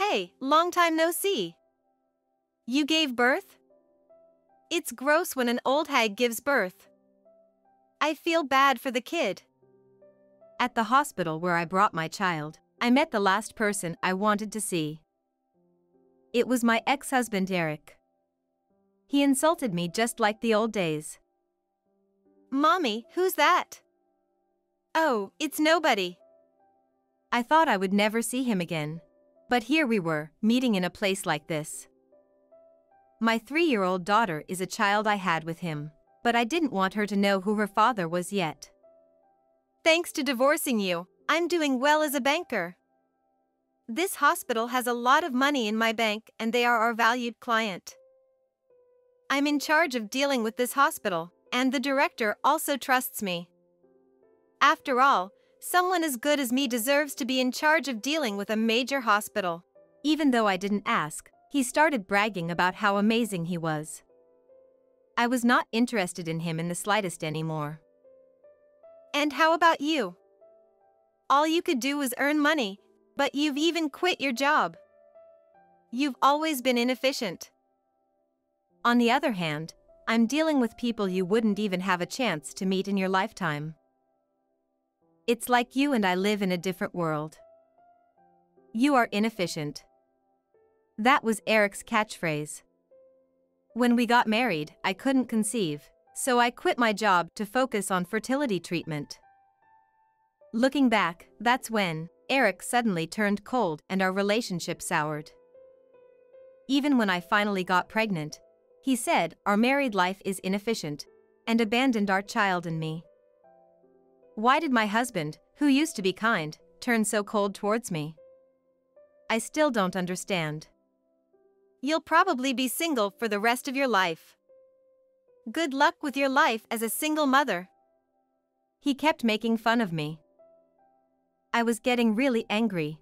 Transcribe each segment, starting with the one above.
Hey, long time no see. You gave birth? It's gross when an old hag gives birth. I feel bad for the kid. At the hospital where I brought my child, I met the last person I wanted to see. It was my ex husband Eric. He insulted me just like the old days. Mommy, who's that? Oh, it's nobody. I thought I would never see him again. But here we were, meeting in a place like this. My three year old daughter is a child I had with him, but I didn't want her to know who her father was yet. Thanks to divorcing you, I'm doing well as a banker. This hospital has a lot of money in my bank and they are our valued client. I'm in charge of dealing with this hospital, and the director also trusts me. After all, someone as good as me deserves to be in charge of dealing with a major hospital. Even though I didn't ask, he started bragging about how amazing he was. I was not interested in him in the slightest anymore. And how about you? All you could do was earn money, but you've even quit your job. You've always been inefficient. On the other hand, I'm dealing with people you wouldn't even have a chance to meet in your lifetime. It's like you and I live in a different world. You are inefficient. That was Eric's catchphrase. When we got married, I couldn't conceive, so I quit my job to focus on fertility treatment. Looking back, that's when, Eric suddenly turned cold and our relationship soured. Even when I finally got pregnant, he said our married life is inefficient and abandoned our child and me. Why did my husband, who used to be kind, turn so cold towards me? I still don't understand. You'll probably be single for the rest of your life. Good luck with your life as a single mother. He kept making fun of me. I was getting really angry.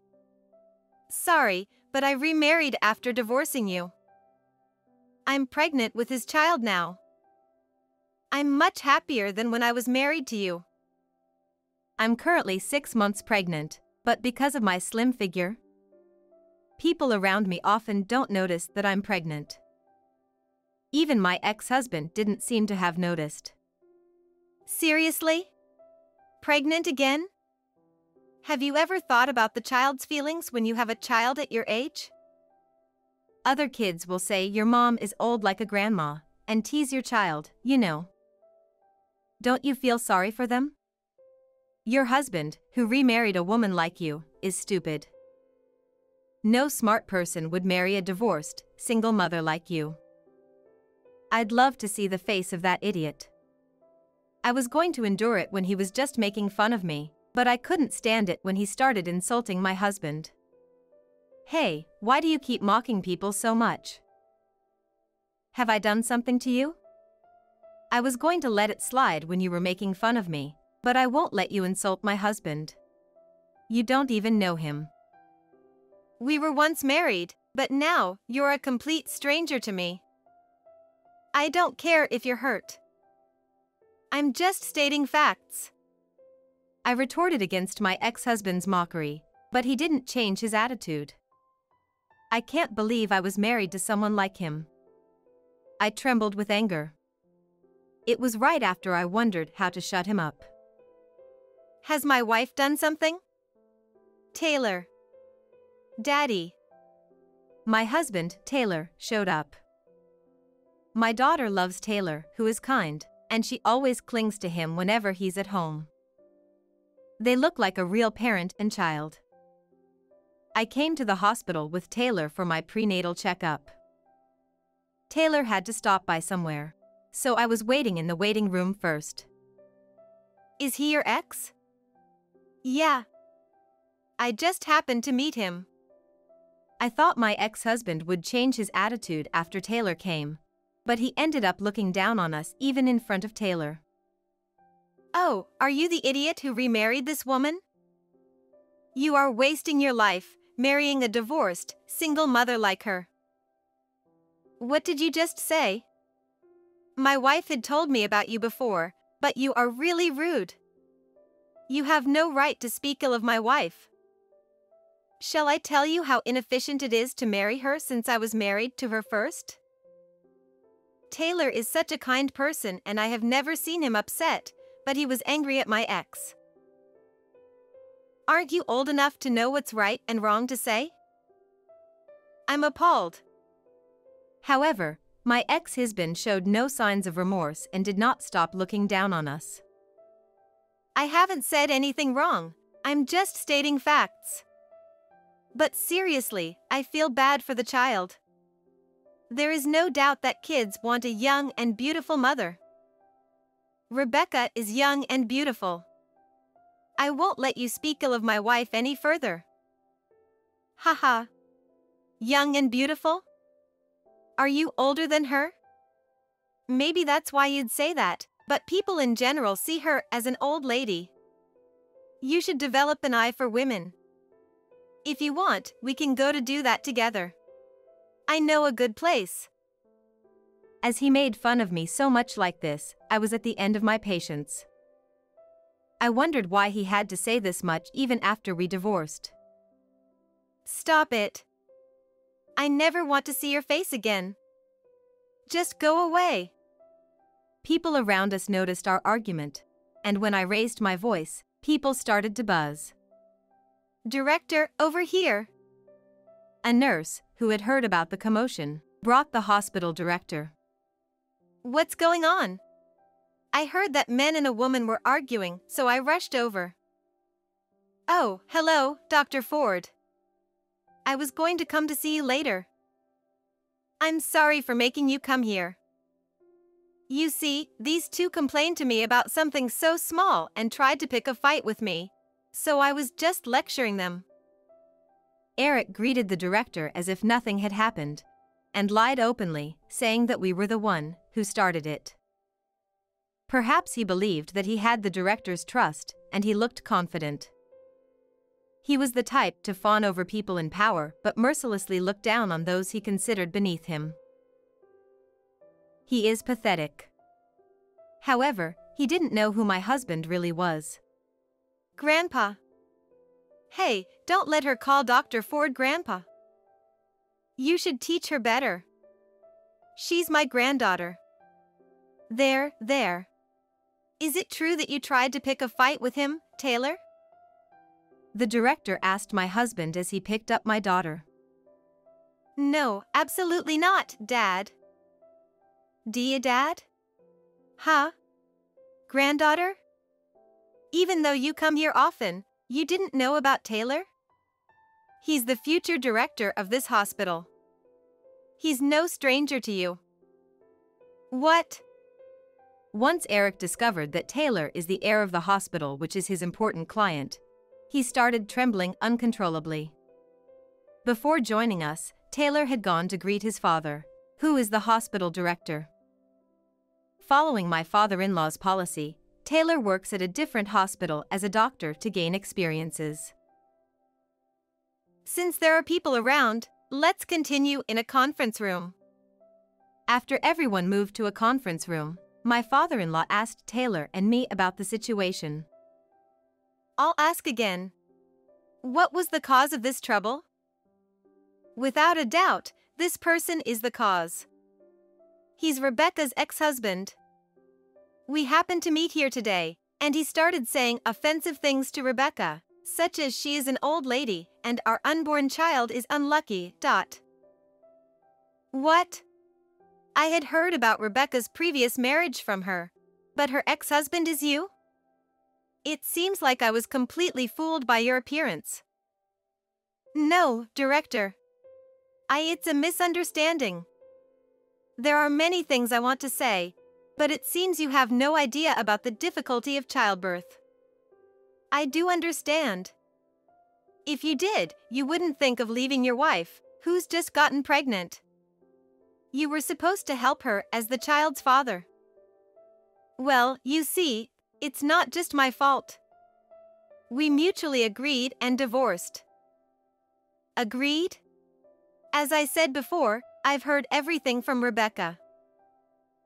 Sorry, but I remarried after divorcing you. I'm pregnant with his child now. I'm much happier than when I was married to you. I'm currently six months pregnant, but because of my slim figure, people around me often don't notice that I'm pregnant. Even my ex husband didn't seem to have noticed. Seriously? Pregnant again? Have you ever thought about the child's feelings when you have a child at your age? Other kids will say your mom is old like a grandma and tease your child, you know. Don't you feel sorry for them? Your husband, who remarried a woman like you, is stupid. No smart person would marry a divorced, single mother like you. I'd love to see the face of that idiot. I was going to endure it when he was just making fun of me, but I couldn't stand it when he started insulting my husband. Hey, why do you keep mocking people so much? Have I done something to you? I was going to let it slide when you were making fun of me, but I won't let you insult my husband. You don't even know him. We were once married, but now you're a complete stranger to me. I don't care if you're hurt. I'm just stating facts. I retorted against my ex husband's mockery, but he didn't change his attitude. I can't believe I was married to someone like him. I trembled with anger. It was right after I wondered how to shut him up. Has my wife done something? Taylor. Daddy. My husband, Taylor, showed up. My daughter loves Taylor, who is kind, and she always clings to him whenever he's at home. They look like a real parent and child. I came to the hospital with Taylor for my prenatal checkup. Taylor had to stop by somewhere, so I was waiting in the waiting room first. Is he your ex? Yeah. I just happened to meet him. I thought my ex husband would change his attitude after Taylor came, but he ended up looking down on us even in front of Taylor. Oh, are you the idiot who remarried this woman? You are wasting your life, marrying a divorced, single mother like her. What did you just say? My wife had told me about you before, but you are really rude. You have no right to speak ill of my wife. Shall I tell you how inefficient it is to marry her since I was married to her first? Taylor is such a kind person and I have never seen him upset, but he was angry at my ex. Aren't you old enough to know what's right and wrong to say? I'm appalled. However, my ex husband showed no signs of remorse and did not stop looking down on us. I haven't said anything wrong, I'm just stating facts. But seriously, I feel bad for the child. There is no doubt that kids want a young and beautiful mother. Rebecca is young and beautiful. I won't let you speak ill of my wife any further. Haha. young and beautiful? Are you older than her? Maybe that's why you'd say that, but people in general see her as an old lady. You should develop an eye for women. If you want, we can go to do that together. I know a good place. As he made fun of me so much like this, I was at the end of my patience. I wondered why he had to say this much even after we divorced. Stop it. I never want to see your face again. Just go away. People around us noticed our argument, and when I raised my voice, people started to buzz. Director, over here. A nurse, who had heard about the commotion, brought the hospital director. What's going on? I heard that men and a woman were arguing, so I rushed over. Oh, hello, Dr. Ford. I was going to come to see you later. I'm sorry for making you come here. You see, these two complained to me about something so small and tried to pick a fight with me. So I was just lecturing them. Eric greeted the director as if nothing had happened, and lied openly, saying that we were the one who started it. Perhaps he believed that he had the director's trust, and he looked confident. He was the type to fawn over people in power but mercilessly look down on those he considered beneath him. He is pathetic. However, he didn't know who my husband really was. Grandpa. Hey, don't let her call Dr. Ford Grandpa. You should teach her better. She's my granddaughter. There, there. Is it true that you tried to pick a fight with him, Taylor? The director asked my husband as he picked up my daughter. No, absolutely not, Dad. Dia Dad? Huh? Granddaughter? Even though you come here often, you didn't know about Taylor? He's the future director of this hospital. He's no stranger to you. What? Once Eric discovered that Taylor is the heir of the hospital, which is his important client, he started trembling uncontrollably. Before joining us, Taylor had gone to greet his father, who is the hospital director. Following my father in law's policy, Taylor works at a different hospital as a doctor to gain experiences. Since there are people around, let's continue in a conference room. After everyone moved to a conference room, my father in law asked Taylor and me about the situation. I'll ask again. What was the cause of this trouble? Without a doubt, this person is the cause. He's Rebecca's ex husband. We happened to meet here today, and he started saying offensive things to Rebecca, such as she is an old lady and our unborn child is unlucky. Dot. What? I had heard about Rebecca's previous marriage from her, but her ex husband is you? It seems like I was completely fooled by your appearance. No, director. I it's a misunderstanding. There are many things I want to say, but it seems you have no idea about the difficulty of childbirth. I do understand. If you did, you wouldn't think of leaving your wife, who's just gotten pregnant. You were supposed to help her as the child's father. Well, you see, it's not just my fault. We mutually agreed and divorced. Agreed? As I said before, I've heard everything from Rebecca.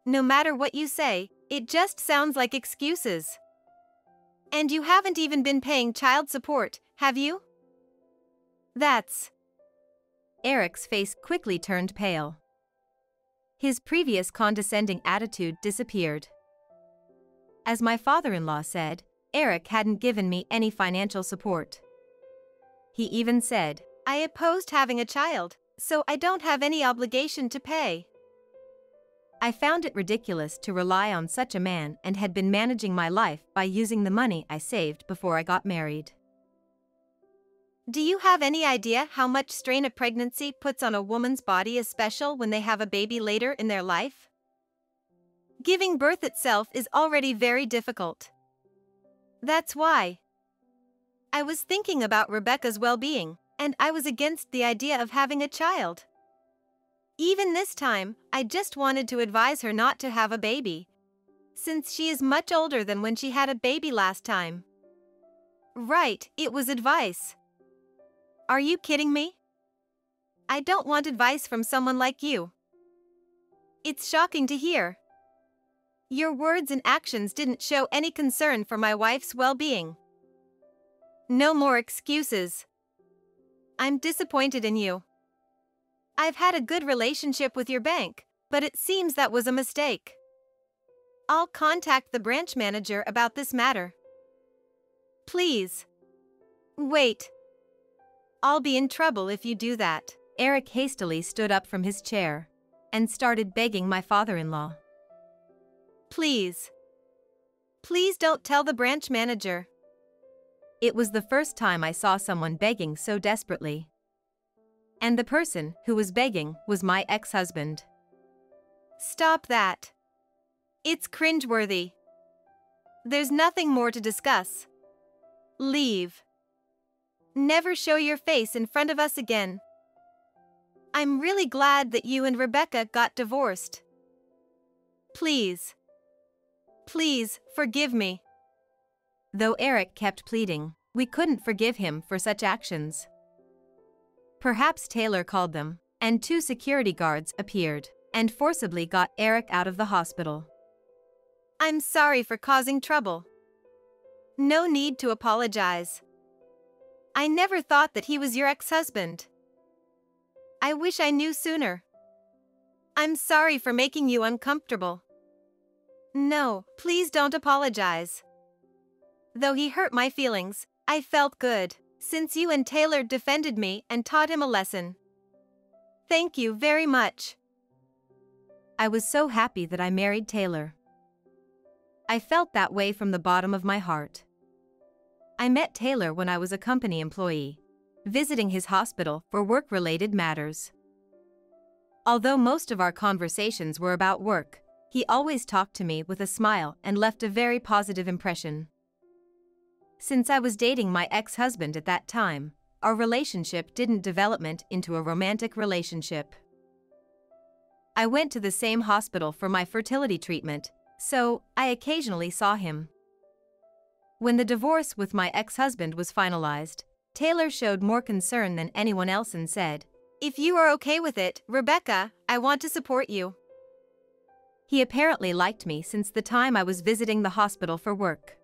No matter what you say, it just sounds like excuses. And you haven't even been paying child support, have you? That's. Eric's face quickly turned pale. His previous condescending attitude disappeared. As my father in law said, Eric hadn't given me any financial support. He even said, I opposed having a child, so I don't have any obligation to pay. I found it ridiculous to rely on such a man and had been managing my life by using the money I saved before I got married. Do you have any idea how much strain a pregnancy puts on a woman's body, especially when they have a baby later in their life? Giving birth itself is already very difficult. That's why. I was thinking about Rebecca's well being, and I was against the idea of having a child. Even this time, I just wanted to advise her not to have a baby. Since she is much older than when she had a baby last time. Right, it was advice. Are you kidding me? I don't want advice from someone like you. It's shocking to hear. Your words and actions didn't show any concern for my wife's well being. No more excuses. I'm disappointed in you. I've had a good relationship with your bank, but it seems that was a mistake. I'll contact the branch manager about this matter. Please. Wait. I'll be in trouble if you do that. Eric hastily stood up from his chair and started begging my father in law. Please. Please don't tell the branch manager. It was the first time I saw someone begging so desperately. And the person who was begging was my ex husband. Stop that. It's cringeworthy. There's nothing more to discuss. Leave. Never show your face in front of us again. I'm really glad that you and Rebecca got divorced. Please. Please, forgive me. Though Eric kept pleading, we couldn't forgive him for such actions. Perhaps Taylor called them, and two security guards appeared and forcibly got Eric out of the hospital. I'm sorry for causing trouble. No need to apologize. I never thought that he was your ex husband. I wish I knew sooner. I'm sorry for making you uncomfortable. No, please don't apologize. Though he hurt my feelings, I felt good since you and Taylor defended me and taught him a lesson. Thank you very much. I was so happy that I married Taylor. I felt that way from the bottom of my heart. I met Taylor when I was a company employee, visiting his hospital for work related matters. Although most of our conversations were about work, he always talked to me with a smile and left a very positive impression. Since I was dating my ex husband at that time, our relationship didn't development into a romantic relationship. I went to the same hospital for my fertility treatment, so I occasionally saw him. When the divorce with my ex husband was finalized, Taylor showed more concern than anyone else and said, If you are okay with it, Rebecca, I want to support you. He apparently liked me since the time I was visiting the hospital for work.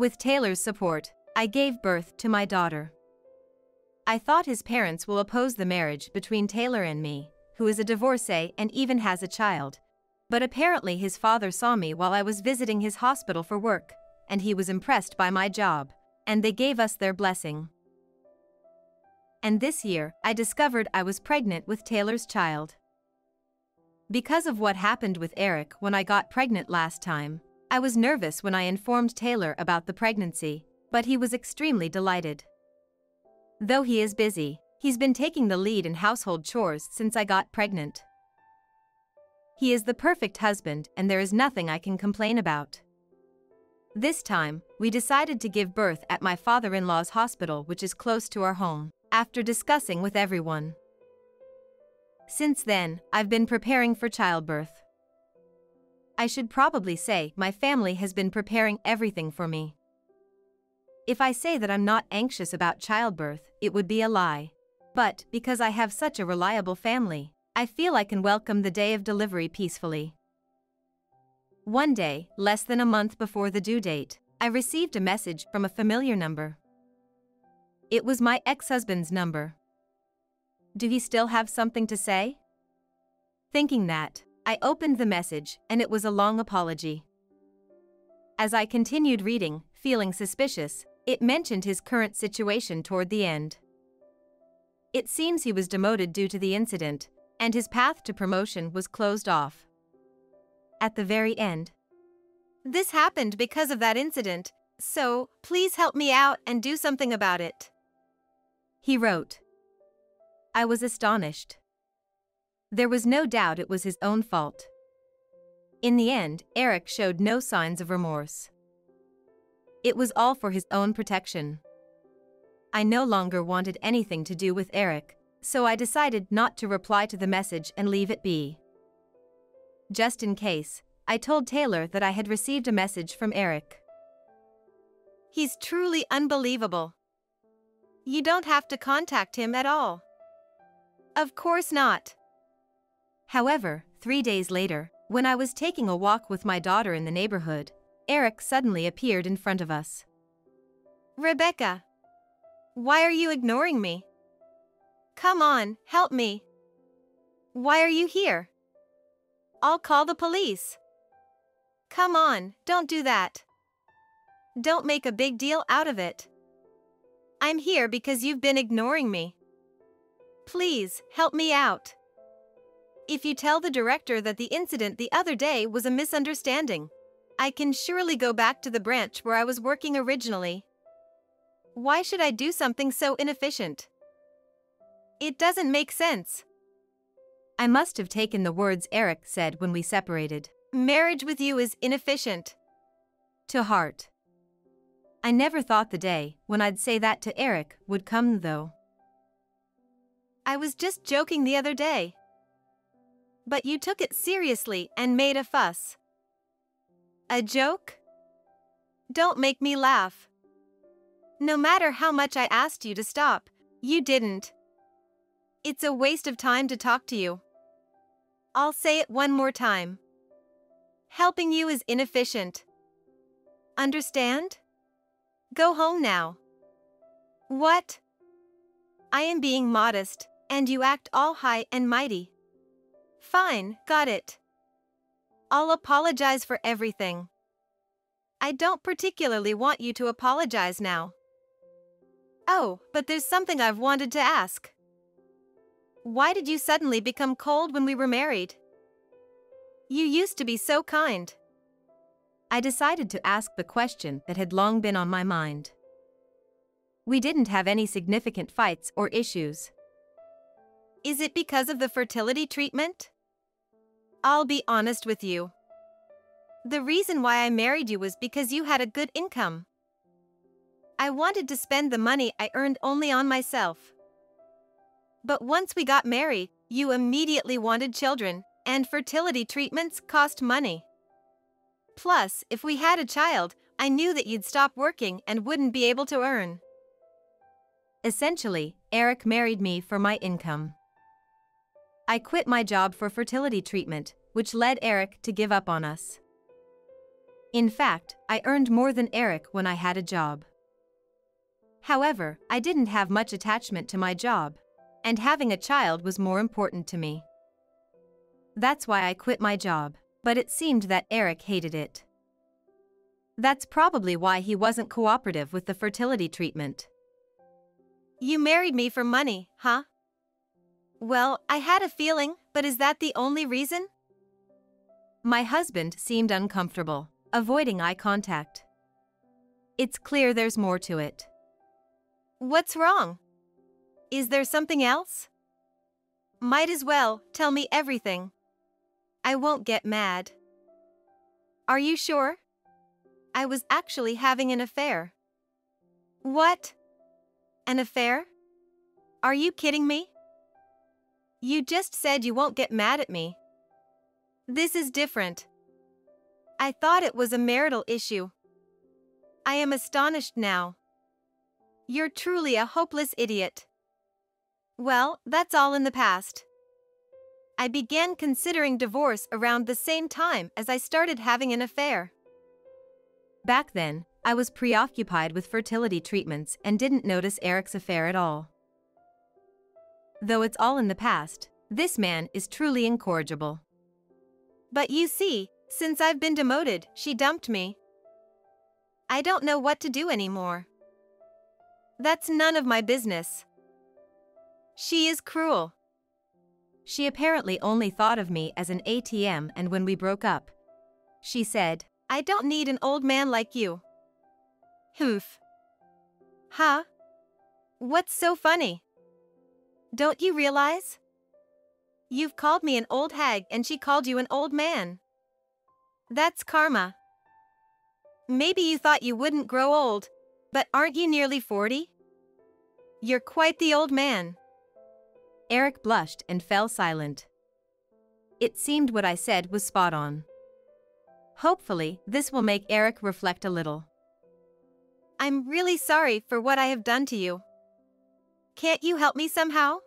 With Taylor's support, I gave birth to my daughter. I thought his parents will oppose the marriage between Taylor and me, who is a divorcee and even has a child. But apparently his father saw me while I was visiting his hospital for work, and he was impressed by my job, and they gave us their blessing. And this year, I discovered I was pregnant with Taylor's child. Because of what happened with Eric when I got pregnant last time, I was nervous when I informed Taylor about the pregnancy, but he was extremely delighted. Though he is busy, he's been taking the lead in household chores since I got pregnant. He is the perfect husband and there is nothing I can complain about. This time, we decided to give birth at my father-in-law's hospital which is close to our home, after discussing with everyone. Since then, I've been preparing for childbirth. I should probably say my family has been preparing everything for me. If I say that I'm not anxious about childbirth, it would be a lie. But, because I have such a reliable family, I feel I can welcome the day of delivery peacefully. One day, less than a month before the due date, I received a message from a familiar number. It was my ex-husband's number. Do he still have something to say? Thinking that, I opened the message and it was a long apology. As I continued reading, feeling suspicious, it mentioned his current situation toward the end. It seems he was demoted due to the incident, and his path to promotion was closed off. At the very end, This happened because of that incident, so please help me out and do something about it. he wrote. I was astonished. There was no doubt it was his own fault. In the end, Eric showed no signs of remorse. It was all for his own protection. I no longer wanted anything to do with Eric, so I decided not to reply to the message and leave it be. Just in case, I told Taylor that I had received a message from Eric. He's truly unbelievable. You don't have to contact him at all. Of course not. However, three days later, when I was taking a walk with my daughter in the neighborhood, Eric suddenly appeared in front of us. Rebecca. Why are you ignoring me? Come on, help me. Why are you here? I'll call the police. Come on, don't do that. Don't make a big deal out of it. I'm here because you've been ignoring me. Please, help me out. If you tell the director that the incident the other day was a misunderstanding, I can surely go back to the branch where I was working originally. Why should I do something so inefficient? It doesn't make sense. I must have taken the words Eric said when we separated Marriage with you is inefficient. to heart. I never thought the day when I'd say that to Eric would come, though. I was just joking the other day. But you took it seriously and made a fuss. A joke? Don't make me laugh. No matter how much I asked you to stop, you didn't. It's a waste of time to talk to you. I'll say it one more time. Helping you is inefficient. Understand? Go home now. What? I am being modest, and you act all high and mighty. Fine, got it. I'll apologize for everything. I don't particularly want you to apologize now. Oh, but there's something I've wanted to ask. Why did you suddenly become cold when we were married? You used to be so kind. I decided to ask the question that had long been on my mind. We didn't have any significant fights or issues. Is it because of the fertility treatment? I'll be honest with you. The reason why I married you was because you had a good income. I wanted to spend the money I earned only on myself. But once we got married, you immediately wanted children, and fertility treatments cost money. Plus, if we had a child, I knew that you'd stop working and wouldn't be able to earn. Essentially, Eric married me for my income. I quit my job for fertility treatment, which led Eric to give up on us. In fact, I earned more than Eric when I had a job. However, I didn't have much attachment to my job, and having a child was more important to me. That's why I quit my job, but it seemed that Eric hated it. That's probably why he wasn't cooperative with the fertility treatment. You married me for money, huh? Well, I had a feeling, but is that the only reason? My husband seemed uncomfortable, avoiding eye contact. It's clear there's more to it. What's wrong? Is there something else? Might as well tell me everything. I won't get mad. Are you sure? I was actually having an affair. What? An affair? Are you kidding me? You just said you won't get mad at me. This is different. I thought it was a marital issue. I am astonished now. You're truly a hopeless idiot. Well, that's all in the past. I began considering divorce around the same time as I started having an affair. Back then, I was preoccupied with fertility treatments and didn't notice Eric's affair at all. Though it's all in the past, this man is truly incorrigible. But you see, since I've been demoted, she dumped me. I don't know what to do anymore. That's none of my business. She is cruel. She apparently only thought of me as an ATM and when we broke up. She said, I don't need an old man like you. Humph. Huh? What's so funny? Don't you realize? You've called me an old hag and she called you an old man. That's karma. Maybe you thought you wouldn't grow old, but aren't you nearly 40? You're quite the old man. Eric blushed and fell silent. It seemed what I said was spot on. Hopefully, this will make Eric reflect a little. I'm really sorry for what I have done to you. Can't you help me somehow?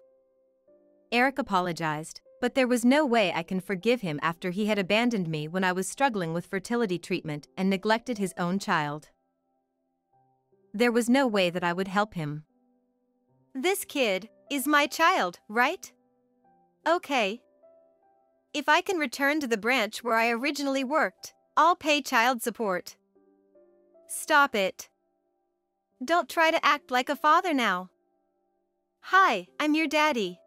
Eric apologized, but there was no way I can forgive him after he had abandoned me when I was struggling with fertility treatment and neglected his own child. There was no way that I would help him. This kid is my child, right? Okay. If I can return to the branch where I originally worked, I'll pay child support. Stop it. Don't try to act like a father now. Hi, I'm your daddy.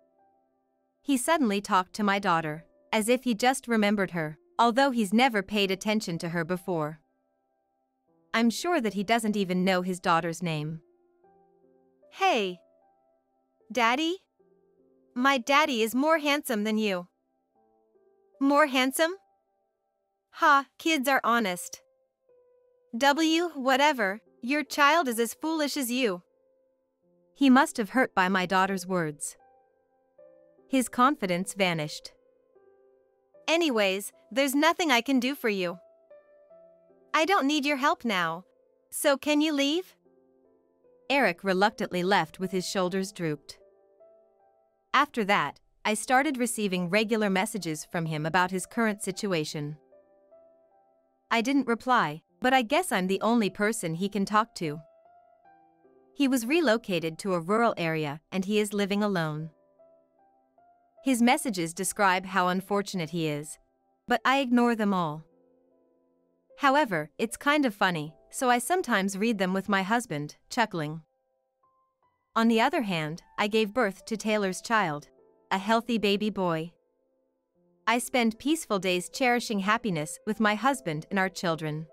He suddenly talked to my daughter, as if he just remembered her, although he's never paid attention to her before. I'm sure that he doesn't even know his daughter's name. Hey. Daddy? My daddy is more handsome than you. More handsome? Ha, kids are honest. W, whatever, your child is as foolish as you. He must have hurt by my daughter's words. His confidence vanished. Anyways, there's nothing I can do for you. I don't need your help now. So can you leave? Eric reluctantly left with his shoulders drooped. After that, I started receiving regular messages from him about his current situation. I didn't reply, but I guess I'm the only person he can talk to. He was relocated to a rural area and he is living alone. His messages describe how unfortunate he is, but I ignore them all. However, it's kind of funny, so I sometimes read them with my husband, chuckling. On the other hand, I gave birth to Taylor's child, a healthy baby boy. I spend peaceful days cherishing happiness with my husband and our children.